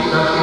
Krishna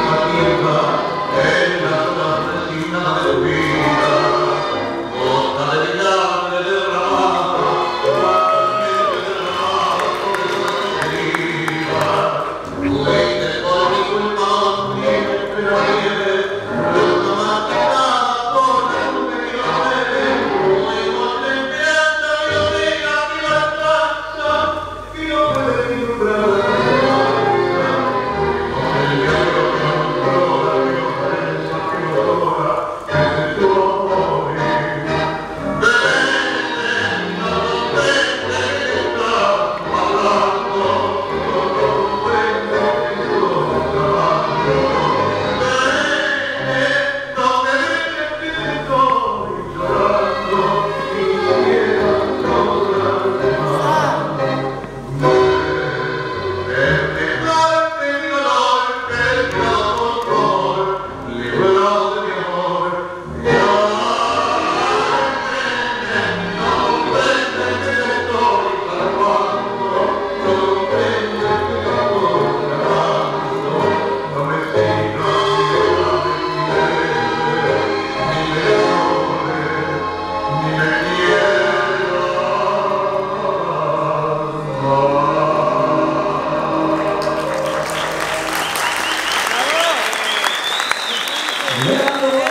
¡Bravo!